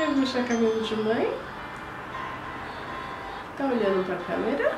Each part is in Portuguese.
Vai puxar cabelo de mãe? Tá olhando pra câmera?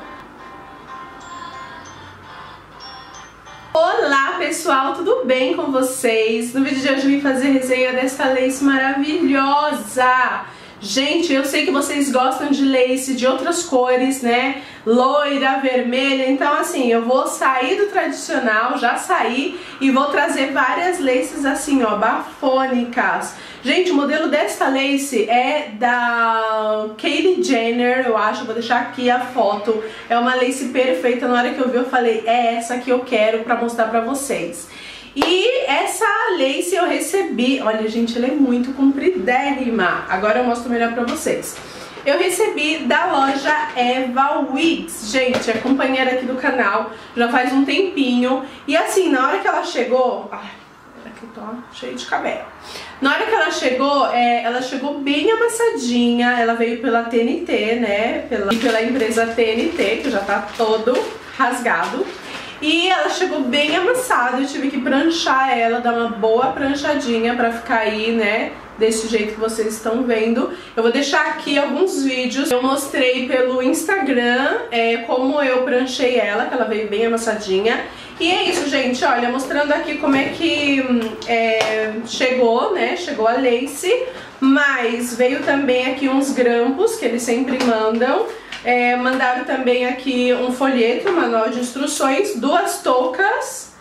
Olá pessoal, tudo bem com vocês? No vídeo de hoje eu vim fazer resenha dessa lace maravilhosa Gente, eu sei que vocês gostam de lace de outras cores, né? Loira, vermelha, então assim, eu vou sair do tradicional, já saí e vou trazer várias laces assim, ó, bafônicas. Gente, o modelo desta lace é da Kylie Jenner, eu acho, vou deixar aqui a foto. É uma lace perfeita, na hora que eu vi eu falei, é essa que eu quero pra mostrar pra vocês. E essa lace eu recebi, olha gente, ela é muito compridérrima. Agora eu mostro melhor pra vocês. Eu recebi da loja Eva Wigs, gente, é companheira aqui do canal, já faz um tempinho. E assim, na hora que ela chegou... Ai, aqui tô cheio de cabelo. Na hora que ela chegou, é, ela chegou bem amassadinha, ela veio pela TNT, né, pela, pela empresa TNT, que já tá todo rasgado. E ela chegou bem amassada, eu tive que pranchar ela, dar uma boa pranchadinha pra ficar aí, né, desse jeito que vocês estão vendo. Eu vou deixar aqui alguns vídeos. Eu mostrei pelo Instagram é, como eu pranchei ela, que ela veio bem amassadinha. E é isso, gente, olha, mostrando aqui como é que é, chegou, né, chegou a lace. Mas veio também aqui uns grampos que eles sempre mandam. É, mandaram também aqui um folheto, um manual de instruções, duas toucas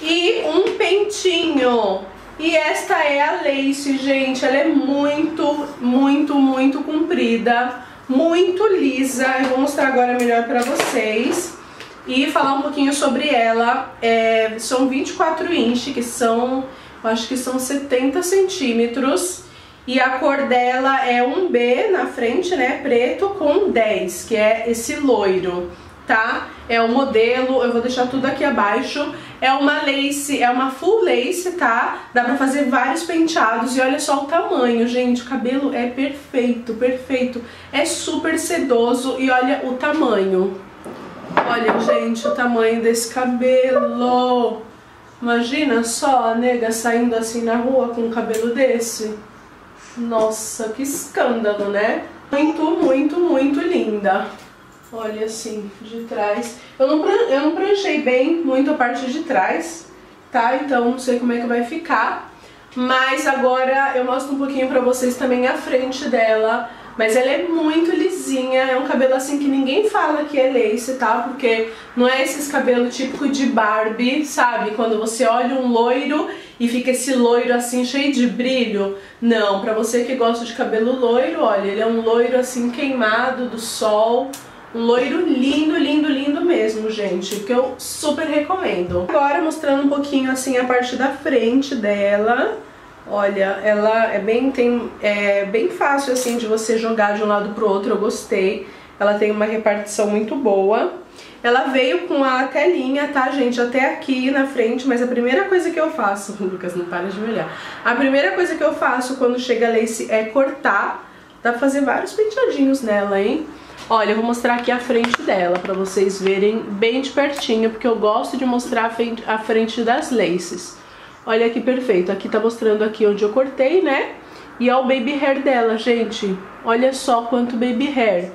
e um pentinho. E esta é a lace, gente. Ela é muito, muito, muito comprida, muito lisa. Eu vou mostrar agora melhor pra vocês. E falar um pouquinho sobre ela. É, são 24 inch, que são, acho que são 70 centímetros. E a cor dela é um B na frente, né, preto com 10, que é esse loiro, tá? É o modelo, eu vou deixar tudo aqui abaixo. É uma lace, é uma full lace, tá? Dá pra fazer vários penteados e olha só o tamanho, gente. O cabelo é perfeito, perfeito. É super sedoso e olha o tamanho. Olha, gente, o tamanho desse cabelo. Imagina só a nega saindo assim na rua com um cabelo desse. Nossa, que escândalo, né? Muito, muito, muito linda. Olha assim, de trás. Eu não, eu não pranchei bem muito a parte de trás, tá? Então não sei como é que vai ficar. Mas agora eu mostro um pouquinho pra vocês também a frente dela. Mas ela é muito lisinha, é um cabelo assim que ninguém fala que é lace, tá? Porque não é esses cabelos típico de Barbie, sabe? Quando você olha um loiro e fica esse loiro assim cheio de brilho. Não, pra você que gosta de cabelo loiro, olha, ele é um loiro assim queimado do sol. Um loiro lindo, lindo, lindo mesmo, gente, que eu super recomendo. Agora mostrando um pouquinho assim a parte da frente dela. Olha, ela é bem, tem, é bem fácil assim de você jogar de um lado pro outro, eu gostei. Ela tem uma repartição muito boa. Ela veio com a telinha, tá, gente, até aqui na frente, mas a primeira coisa que eu faço... Lucas, não para de me olhar. A primeira coisa que eu faço quando chega a lace é cortar. Dá pra fazer vários penteadinhos nela, hein? Olha, eu vou mostrar aqui a frente dela pra vocês verem bem de pertinho, porque eu gosto de mostrar a frente das laces. Olha que perfeito. Aqui tá mostrando aqui onde eu cortei, né? E ó o baby hair dela, gente. Olha só quanto baby hair.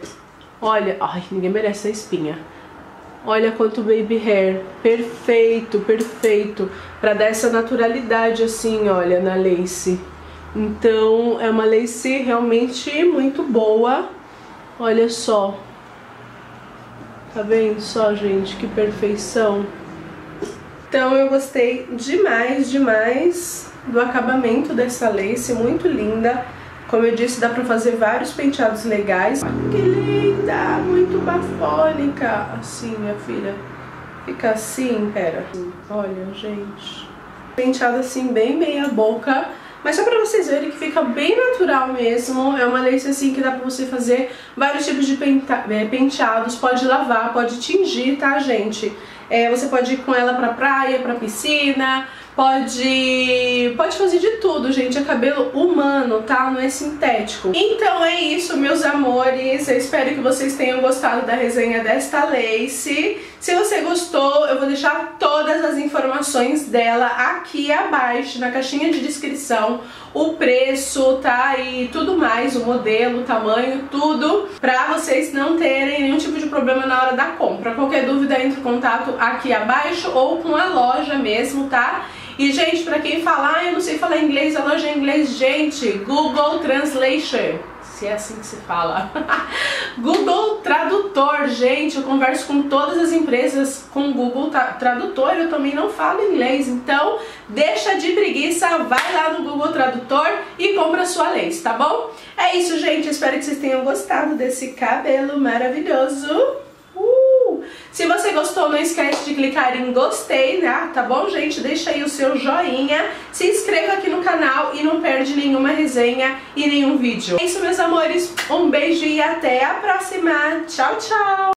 Olha, ai, ninguém merece essa espinha. Olha quanto baby hair, perfeito, perfeito, para dar essa naturalidade assim, olha, na lace. Então, é uma lace realmente muito boa. Olha só. Tá vendo só, gente, que perfeição. Então, eu gostei demais, demais do acabamento dessa lace, muito linda. Como eu disse, dá pra fazer vários penteados legais. Que linda, muito bafônica. Assim, minha filha. Fica assim, pera. Olha, gente. Penteado assim, bem meia boca. Mas só pra vocês verem que fica bem natural mesmo. É uma lace assim que dá pra você fazer vários tipos de é, penteados. Pode lavar, pode tingir, tá, gente? É, você pode ir com ela pra praia, pra piscina, Pode, pode fazer de tudo, gente. É cabelo humano, tá? Não é sintético. Então é isso, meus amores. Eu espero que vocês tenham gostado da resenha desta lace. Se você gostou, eu vou deixar todas as informações dela aqui abaixo, na caixinha de descrição, o preço, tá? E tudo mais, o modelo, o tamanho, tudo, pra vocês não terem nenhum tipo de problema na hora da compra. Qualquer dúvida, entre em contato aqui abaixo ou com a loja mesmo, tá? E, gente, pra quem falar, ah, eu não sei falar inglês, a loja é inglês, gente, Google Translation se é assim que se fala. Google Tradutor, gente, eu converso com todas as empresas com Google Tradutor, eu também não falo inglês, então deixa de preguiça, vai lá no Google Tradutor e compra sua lace, tá bom? É isso, gente, espero que vocês tenham gostado desse cabelo maravilhoso. Se você gostou, não esquece de clicar em gostei, né? Tá bom, gente? Deixa aí o seu joinha, se inscreva aqui no canal e não perde nenhuma resenha e nenhum vídeo. É isso, meus amores. Um beijo e até a próxima. Tchau, tchau!